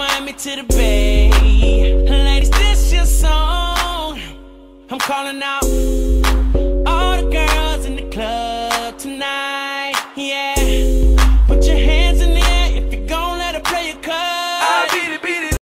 Miami to the Bay. Ladies, this your song. I'm calling out all the girls in the club tonight. Yeah.